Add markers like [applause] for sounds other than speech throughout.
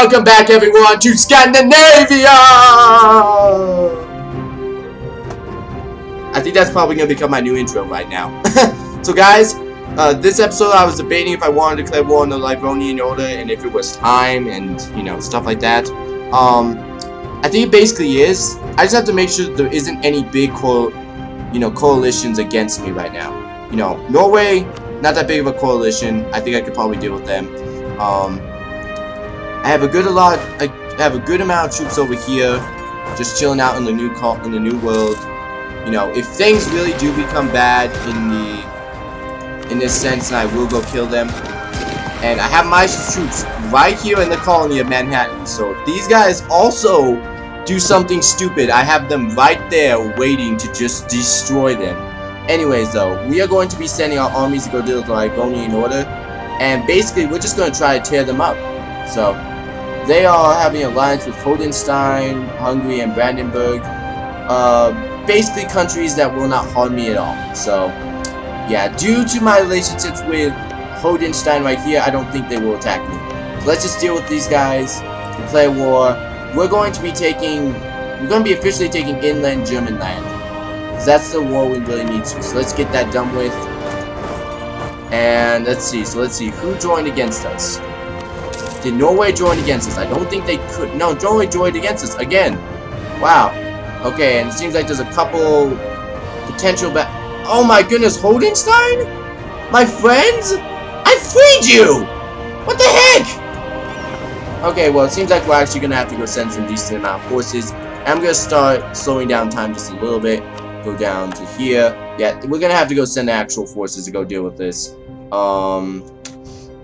welcome back everyone to Scandinavia! I think that's probably going to become my new intro right now. [laughs] so guys, uh, this episode I was debating if I wanted to declare war on the Livonian Order and if it was time and, you know, stuff like that. Um, I think it basically is. I just have to make sure there isn't any big, co you know, coalitions against me right now. You know, Norway, not that big of a coalition. I think I could probably deal with them. Um, I have a good a lot. I have a good amount of troops over here, just chilling out in the new in the new world. You know, if things really do become bad in the in this sense, I will go kill them. And I have my troops right here in the colony of Manhattan. So if these guys also do something stupid, I have them right there waiting to just destroy them. Anyways, though, we are going to be sending our armies to go deal with the Livonian Order. And basically, we're just going to try to tear them up. So, they are having an alliance with Hodenstein, Hungary, and Brandenburg. Uh, basically countries that will not harm me at all. So, yeah, due to my relationships with Hodenstein right here, I don't think they will attack me. So let's just deal with these guys, declare war. We're going to be taking, we're going to be officially taking inland German land. That's the war we really need to. So let's get that done with. And let's see, so let's see, who joined against us? Did Norway join against us? I don't think they could. No, Norway joined against us again. Wow. Okay, and it seems like there's a couple potential ba- Oh my goodness, Hodenstein? My friends? I freed you! What the heck? Okay, well, it seems like we're actually going to have to go send some decent amount of forces. I'm going to start slowing down time just a little bit. Go down to here. Yeah, we're going to have to go send actual forces to go deal with this. Um,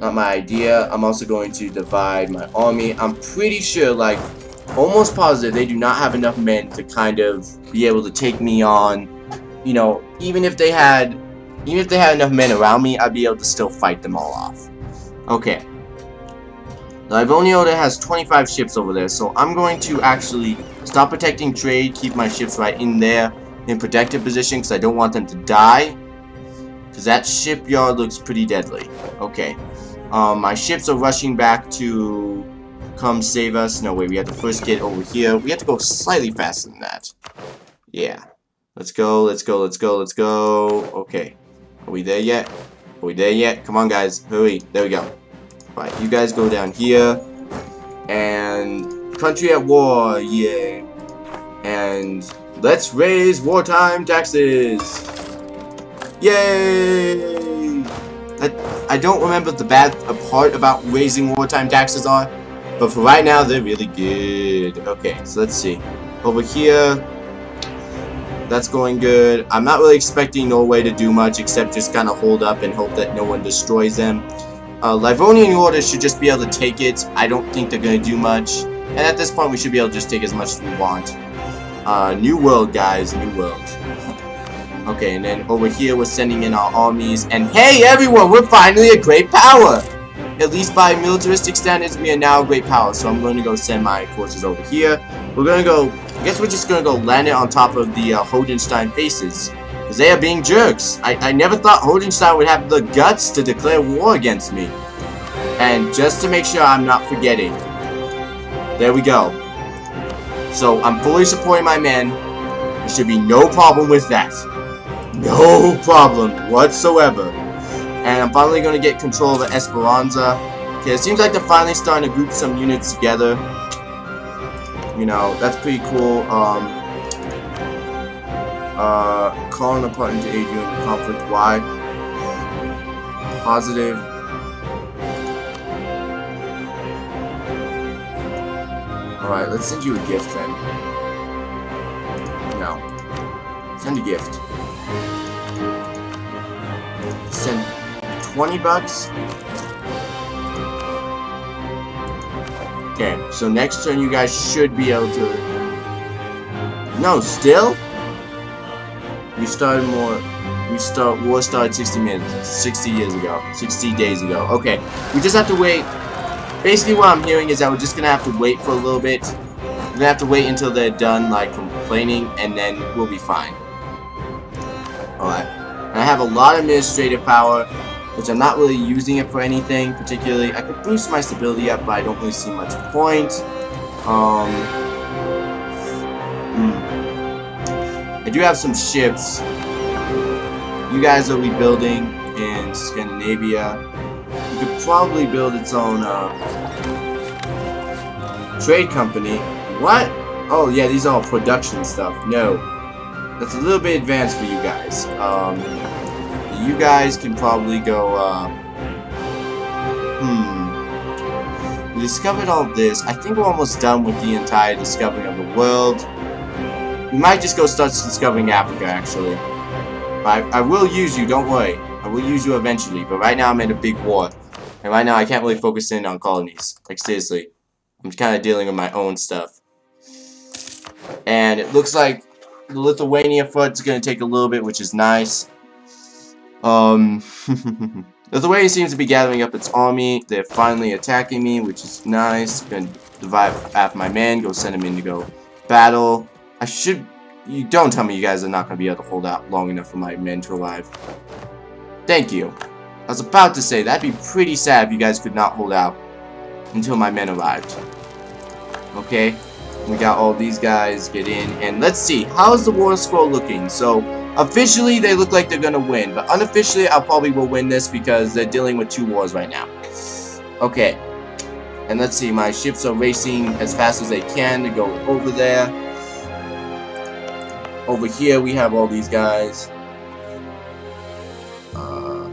not my idea. I'm also going to divide my army. I'm pretty sure, like, almost positive they do not have enough men to kind of be able to take me on. You know, even if they had even if they had enough men around me, I'd be able to still fight them all off. Okay. Order has 25 ships over there, so I'm going to actually stop protecting trade, keep my ships right in there in protective position because I don't want them to die. Because that shipyard looks pretty deadly. Okay. Um, my ships are rushing back to come save us. No, wait, we have to first get over here. We have to go slightly faster than that. Yeah. Let's go, let's go, let's go, let's go. Okay. Are we there yet? Are we there yet? Come on, guys. Hurry. There we go. Right, you guys go down here. And country at war. Yay. And let's raise wartime taxes. Yay! I, I don't remember the bad part about raising wartime taxes are. But for right now, they're really good. Okay, so let's see. Over here, that's going good. I'm not really expecting Norway to do much except just kind of hold up and hope that no one destroys them. Uh, Livonian Order should just be able to take it. I don't think they're going to do much. And at this point, we should be able to just take as much as we want. Uh, new world, guys. New world. Okay, and then over here, we're sending in our armies. And hey, everyone, we're finally a great power! At least by militaristic standards, we are now a great power. So I'm going to go send my forces over here. We're going to go I guess we're just gonna go land it on top of the uh, Hodenstein faces. Because they are being jerks. I, I never thought Hodenstein would have the guts to declare war against me. And just to make sure I'm not forgetting. There we go. So, I'm fully supporting my men. There should be no problem with that. No problem whatsoever. And I'm finally going to get control of Esperanza. Okay, it seems like they're finally starting to group some units together you know, that's pretty cool. Um, uh, calling apart into aid you in conflict. Why? Positive. Alright, let's send you a gift then. No. Send a gift. Send 20 bucks Okay, so next turn you guys should be able to... No, still? We started more... We start... War started 60 minutes... 60 years ago. 60 days ago. Okay, we just have to wait... Basically what I'm hearing is that we're just gonna have to wait for a little bit. We're gonna have to wait until they're done, like, complaining, and then we'll be fine. Alright. I have a lot of administrative power. which I'm not really using it for anything particularly. I could boost my stability up, but I don't really see much point. Um, hmm. I do have some ships. You guys will be building in Scandinavia. You could probably build its own uh, trade company. What? Oh yeah, these are all production stuff. No. That's a little bit advanced for you guys. Um, you guys can probably go, uh, hmm. We discovered all this. I think we're almost done with the entire discovering of the world. We might just go start discovering Africa, actually. I, I will use you, don't worry. I will use you eventually, but right now I'm in a big war. And right now I can't really focus in on colonies. Like, seriously. I'm kind of dealing with my own stuff. And it looks like the Lithuania foot is going to take a little bit, which is nice. Um, [laughs] Lithuania seems to be gathering up its army. They're finally attacking me, which is nice. Gonna divide half my men, go send him in to go battle. I should... You don't tell me you guys are not going to be able to hold out long enough for my men to arrive. Thank you. I was about to say, that'd be pretty sad if you guys could not hold out until my men arrived. Okay? We got all these guys get in, and let's see, how's the war score looking? So, officially, they look like they're gonna win, but unofficially, I probably will win this because they're dealing with two wars right now. Okay, and let's see, my ships are racing as fast as they can to go over there. Over here, we have all these guys. Uh,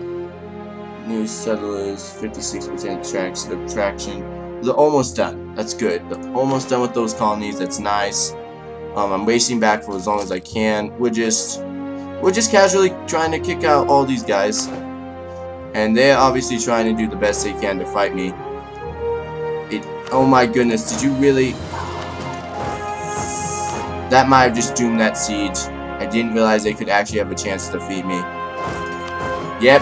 new settlers, 56% traction. They're almost done. That's good. They're almost done with those colonies. That's nice. Um, I'm racing back for as long as I can. We're just, we're just casually trying to kick out all these guys. And they're obviously trying to do the best they can to fight me. It, oh my goodness, did you really... That might have just doomed that siege. I didn't realize they could actually have a chance to defeat me. Yep.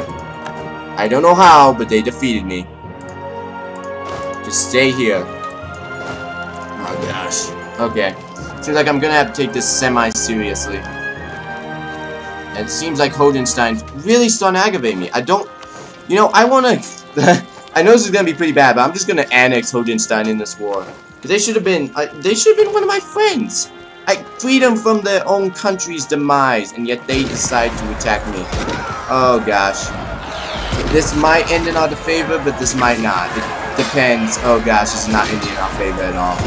I don't know how, but they defeated me. Just stay here. Oh gosh. Okay. Seems like I'm gonna have to take this semi-seriously. It seems like Hodenstein really starting to aggravate me. I don't... You know, I wanna... [laughs] I know this is gonna be pretty bad, but I'm just gonna annex Hodenstein in this war. They should have been... Uh, they should have been one of my friends. I freed them from their own country's demise, and yet they decide to attack me. Oh gosh. This might end in our favor, but this might not. It Depends. Oh gosh, it's not ending in our favor at all.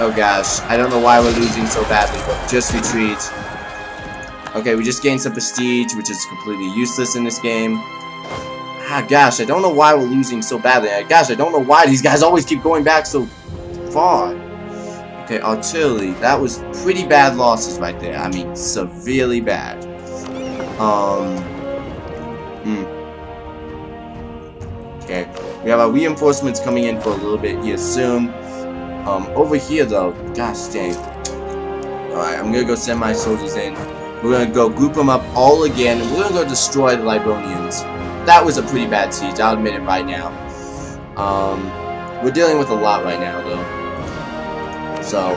Oh gosh, I don't know why we're losing so badly, but just retreat. Okay, we just gained some prestige, which is completely useless in this game. Ah, gosh, I don't know why we're losing so badly. Gosh, I don't know why these guys always keep going back so far. Okay, artillery. That was pretty bad losses right there. I mean, severely bad. Um. Hmm. Okay. We have our reinforcements coming in for a little bit here soon. Um, over here though, gosh dang. Alright, I'm gonna go send my soldiers in. We're gonna go group them up all again, and we're gonna go destroy the Livonians. That was a pretty bad siege, I'll admit it right now. Um, we're dealing with a lot right now though. So,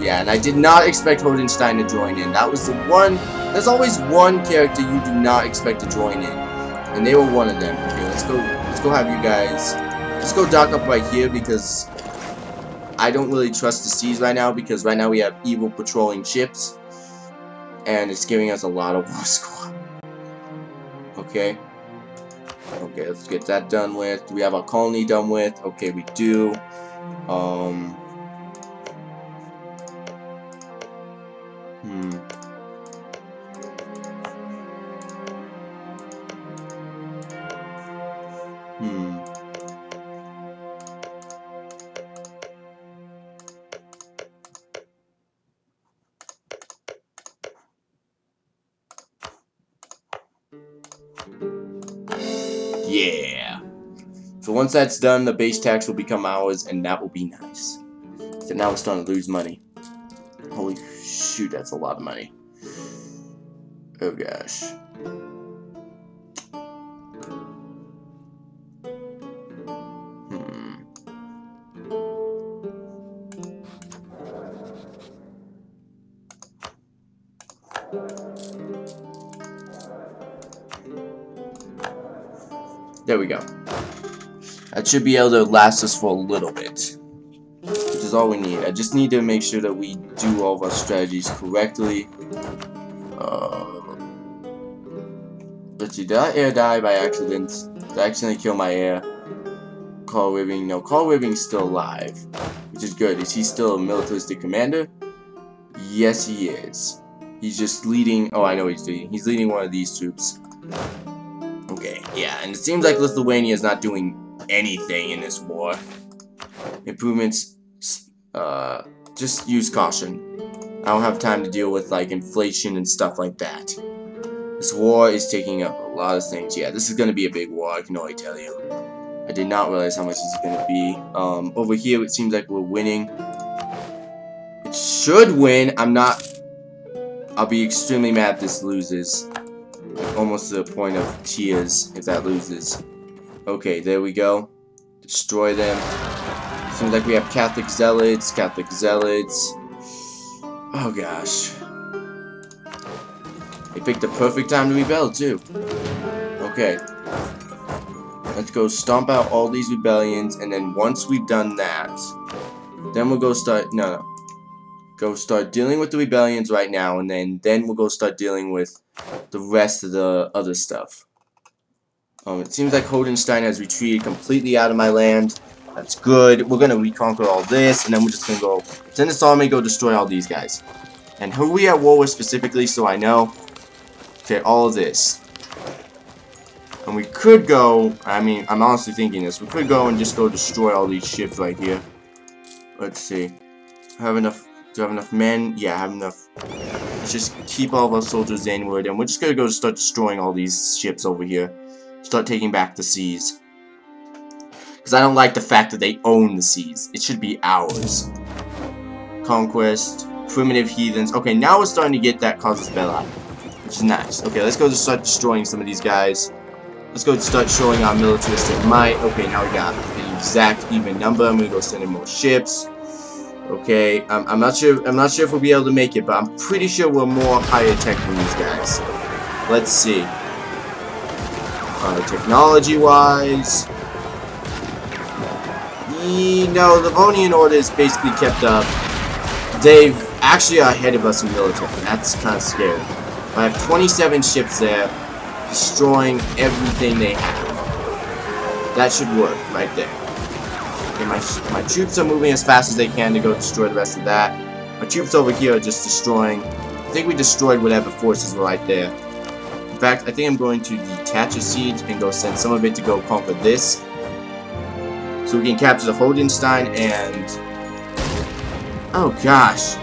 yeah, and I did not expect Hodenstein to join in. That was the one, there's always one character you do not expect to join in. And they were one of them. Okay, let's go let's go have you guys... Let's go dock up right here because I don't really trust the seas right now because right now we have evil patrolling ships. And it's giving us a lot of war score. Okay. Okay, let's get that done with. Do we have our colony done with? Okay, we do. Um... Yeah. So once that's done, the base tax will become ours, and that will be nice. So now we're starting to lose money. Holy shoot, that's a lot of money. Oh gosh. There we go. That should be able to last us for a little bit. Which is all we need. I just need to make sure that we do all of our strategies correctly. Uh, let's see, did heir die by accident? Did I accidentally kill my heir? Carl Weaving, no, Carl Weaving's still alive. Which is good. Is he still a militaristic commander? Yes, he is. He's just leading, oh, I know he's doing. He's leading one of these troops. Yeah, and it seems like Lithuania is not doing anything in this war. Improvements, uh, just use caution. I don't have time to deal with, like, inflation and stuff like that. This war is taking up a lot of things. Yeah, this is going to be a big war, I can already tell you. I did not realize how much this is going to be. Um, over here, it seems like we're winning. It should win. I'm not... I'll be extremely mad if this loses. Almost to the point of tears if that loses. Okay, there we go. Destroy them. Seems like we have Catholic Zealots, Catholic Zealots. Oh gosh. They picked the perfect time to rebel too. Okay. Let's go stomp out all these rebellions, and then once we've done that, then we'll go start, no, no. Go start dealing with the rebellions right now, and then, then we'll go start dealing with the rest of the other stuff. Um, it seems like Hodenstein has retreated completely out of my land. That's good. We're going to reconquer all this, and then we're just going to go send this army, go destroy all these guys. And who we at war with specifically, so I know. Okay, all of this. And we could go, I mean, I'm honestly thinking this, we could go and just go destroy all these ships right here. Let's see. Have enough, do I have enough men? Yeah, I have enough. Let's just keep all of our soldiers inward, and we're just gonna go start destroying all these ships over here. Start taking back the seas. Because I don't like the fact that they own the seas. It should be ours. Conquest. Primitive heathens. Okay, now we're starting to get that casus belli. Which is nice. Okay, let's go to start destroying some of these guys. Let's go to start showing our militaristic might. Okay, now we got the exact even number. I'm gonna go send in more ships. Okay, I'm, I'm not sure. I'm not sure if we'll be able to make it, but I'm pretty sure we're more higher tech than these guys. Let's see uh, technology-wise. You know, the Livonian Order is basically kept up. They've actually are ahead of us in military. That's kind of scary. I have 27 ships there, destroying everything they have. That should work right there. My, my troops are moving as fast as they can to go destroy the rest of that. My troops over here are just destroying. I think we destroyed whatever forces were right there. In fact, I think I'm going to detach a siege and go send some of it to go conquer this. So we can capture the Hodenstein and... Oh gosh.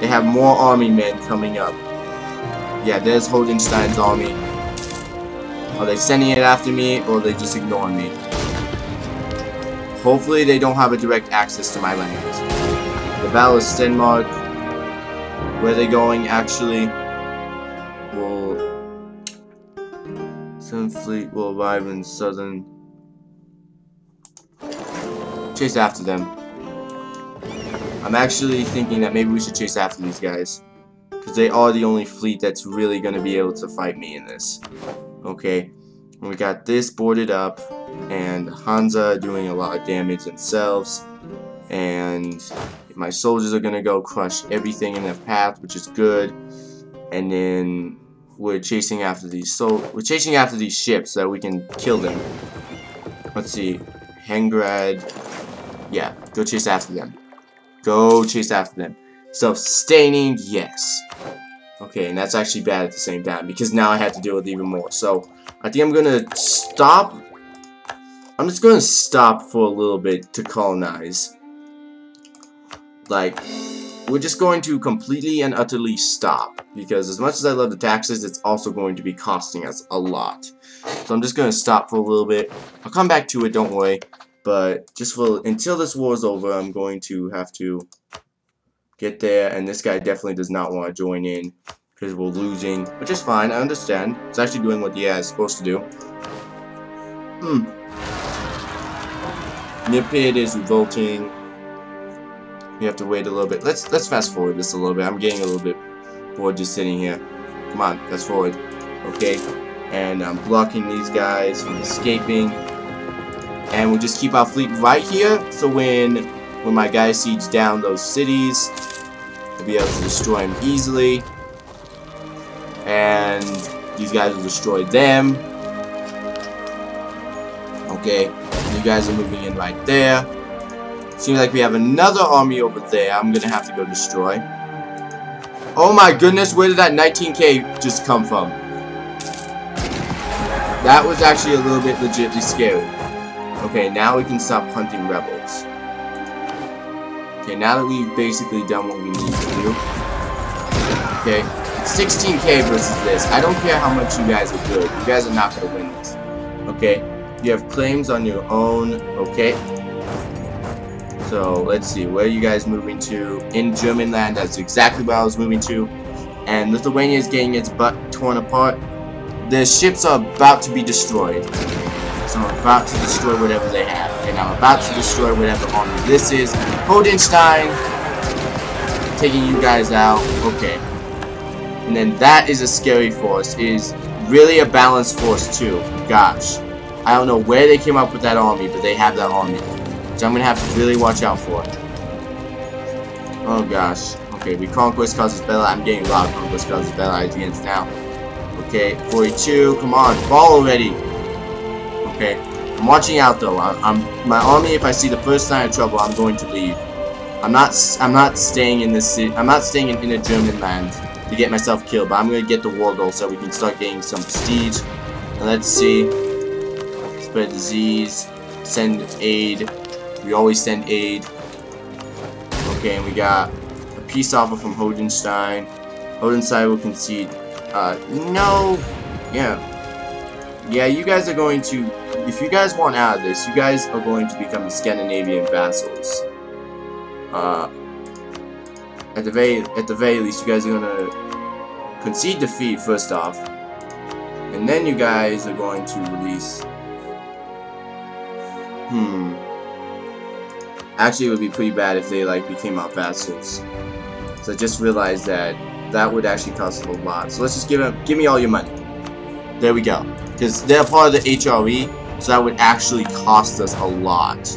They have more army men coming up. Yeah, there's Hodenstein's army. Are they sending it after me or are they just ignoring me? Hopefully they don't have a direct access to my land. The Battle of Stenmark. Where are they going actually? some Fleet will arrive in southern... Chase after them. I'm actually thinking that maybe we should chase after these guys. Because they are the only fleet that's really going to be able to fight me in this. Okay. we got this boarded up. And Hansa doing a lot of damage themselves. And my soldiers are to go crush everything in their path, which is good. And then we're chasing after these. So we're chasing after these ships so that we can kill them. Let's see. Hengrad. Yeah, go chase after them. Go chase after them. Self-sustaining, yes. Okay, and that's actually bad at the same time because now I have to deal with even more. So I think I'm gonna stop. I'm just gonna stop for a little bit to colonize. Like, we're just going to completely and utterly stop because as much as I love the taxes it's also going to be costing us a lot. So I'm just going to stop for a little bit. I'll come back to it don't worry. But just for until this war is over I'm going to have to get there and this guy definitely does not want to join in because we're losing which is fine I understand. It's actually doing what the AI is supposed to do. Hmm Nipid is revolting We have to wait a little bit. Let's let's fast forward this a little bit. I'm getting a little bit bored just sitting here. Come on, fast forward. Okay. And I'm blocking these guys from escaping. And we'll just keep our fleet right here, so when when my guys siege down those cities, we'll be able to destroy them easily. And these guys will destroy them. Okay, you guys are moving in right there. Seems like we have another army over there. I'm gonna have to go destroy. Oh my goodness, where did that 19k just come from? That was actually a little bit legitly scary. Okay, now we can stop hunting rebels. Okay, now that we've basically done what we need to do. Okay, 16k versus this. I don't care how much you guys are good. You guys are not going to win this. Okay, you have claims on your own. Okay. So, let's see. Where are you guys moving to? In German land, that's exactly where I was moving to. And Lithuania is getting its butt torn apart. The ships are about to be destroyed. So I'm about to destroy whatever they have. And I'm about to destroy whatever army this is. Hodenstein taking you guys out. Okay. And then that is a scary force. It is really a balanced force too. Gosh. I don't know where they came up with that army, but they have that army. So I'm going to have to really watch out for. Oh gosh. Okay, we conquest casus belli. I'm getting a lot of conquest casus belli ideas now. Okay, 42. Come on, fall already. Okay, I'm watching out though. I, am my army. If I see the first sign of trouble, I'm going to leave. I'm not. I'm not staying in this city. I'm not staying in, in a German land to get myself killed. But I'm gonna get the war goal so we can start getting some prestige. Let's see. Spread disease. Send aid. We always send aid. Okay, and we got a peace offer from Hodenstein. Hodenstein will concede uh, no. Yeah. Yeah, you guys are going to... If you guys want out of this, you guys are going to become Scandinavian vassals. Uh, at the very at the very least, you guys are gonna concede defeat first off, and then you guys are going to release. Hmm. Actually, it would be pretty bad if they like became our vassals. So I just realized that that would actually cost a lot. So let's just give them, give me all your money. There we go. Because they're part of the HRE, so that would actually cost us a lot.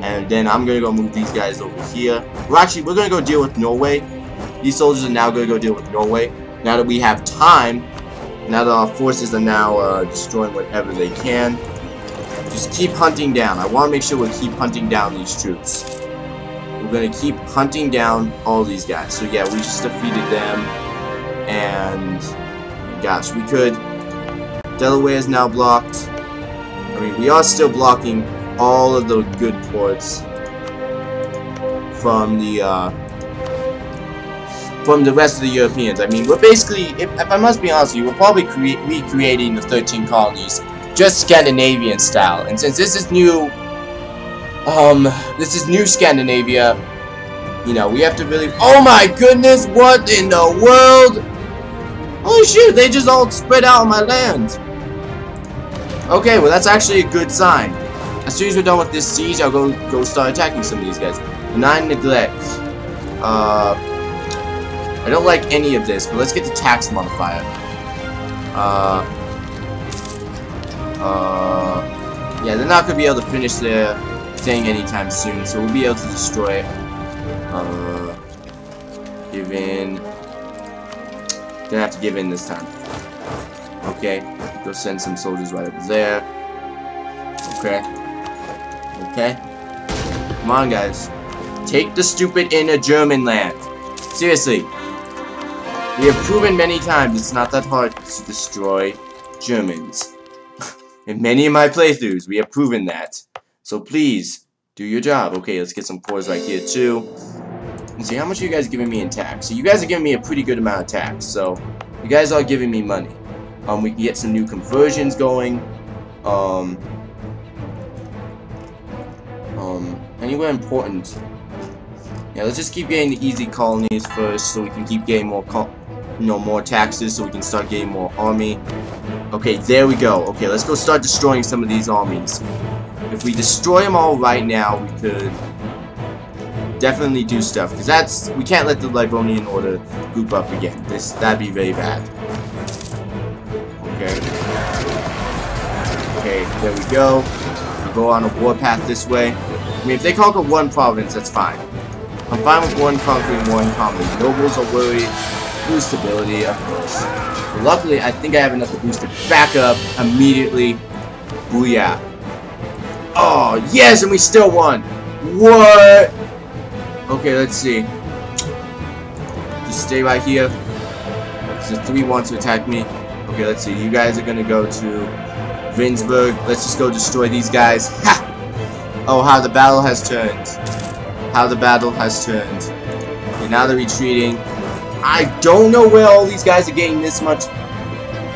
And then I'm gonna go move these guys over here. Well, actually, we're gonna go deal with Norway. These soldiers are now gonna go deal with Norway. Now that we have time, now that our forces are now uh, destroying whatever they can, just keep hunting down. I want to make sure we keep hunting down these troops. We're gonna keep hunting down all these guys. So yeah, we just defeated them. And gosh, we could. Delaware is now blocked. I mean, we are still blocking all of the good ports from the uh, from the rest of the Europeans. I mean, we're basically, if, if I must be honest with you, we're probably recreating the 13 colonies just Scandinavian style. And since this is new um, this is New Scandinavia. You know, we have to really... Oh my goodness, what in the world? Holy shit, they just all spread out on my land. Okay, well that's actually a good sign. As soon as we're done with this siege, I'll go go start attacking some of these guys. Nine neglect. Uh, I don't like any of this, but let's get the tax modifier. Uh, uh, yeah, they're not gonna be able to finish their thing anytime soon, so we'll be able to destroy it. Uh, give in. Gonna have to give in this time. Okay, go send some soldiers right over there. Okay. Okay. Come on, guys. Take the stupid inner German land. Seriously. We have proven many times it's not that hard to destroy Germans. In many of my playthroughs, we have proven that. So please, do your job. Okay, let's get some cores right here too. Let's see, how much are you guys are giving me in tax? So you guys are giving me a pretty good amount of tax, so you guys are giving me money. Um, we can get some new conversions going. Um, um, anywhere important. Yeah, let's just keep getting the easy colonies first, so we can keep getting more, you know, more taxes, so we can start getting more army. Okay, there we go. Okay, let's go start destroying some of these armies. If we destroy them all right now, we could definitely do stuff. Because that's... We can't let the Livonian Order group up again. This That'd be very bad. Okay. Okay, there we go. We go on a warpath this way. I mean, if they conquer one province, that's fine. I'm fine with one conquering one colony. Nobles are worried. Boost ability, of course. Luckily, I think I have enough to boost it back up immediately. Booyah. Oh, yes, and we still won. What? Okay, let's see. Just stay right here. Three want to attack me. Okay, let's see. You guys are gonna go to Vinsburg. Let's just go destroy these guys. Ha! Oh, how the battle has turned. How the battle has turned. Okay, now they're retreating. I don't know where all these guys are getting this much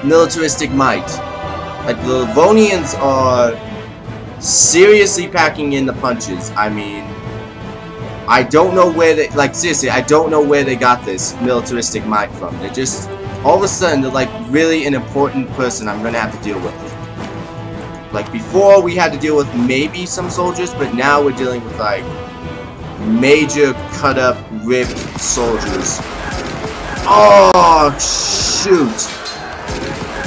militaristic might. Like, the Livonians are seriously packing in the punches. I mean, I don't know where they, like, seriously, I don't know where they got this militaristic might from. They're just, all of a sudden, they're, like, really an important person I'm gonna have to deal with. Like, before, we had to deal with maybe some soldiers, but now we're dealing with, like, major cut-up, ripped soldiers. Oh, shoot.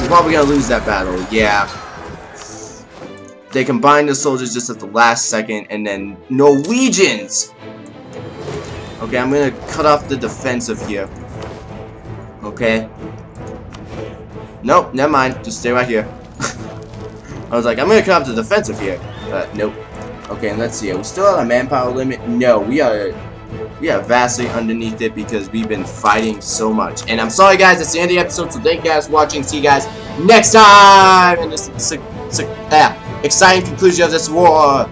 We're probably gonna lose that battle, yeah. They combined the soldiers just at the last second, and then Norwegians! Okay, I'm gonna cut off the defensive here. Okay. Nope, never mind. Just stay right here. [laughs] I was like, I'm gonna cut off the defensive here. But nope. Okay, and let's see. Are we still at a manpower limit? No, we are we are vastly underneath it because we've been fighting so much. And I'm sorry guys, that's the end of the episode, so thank you guys for watching. See you guys next time in this, ah, exciting conclusion of this war.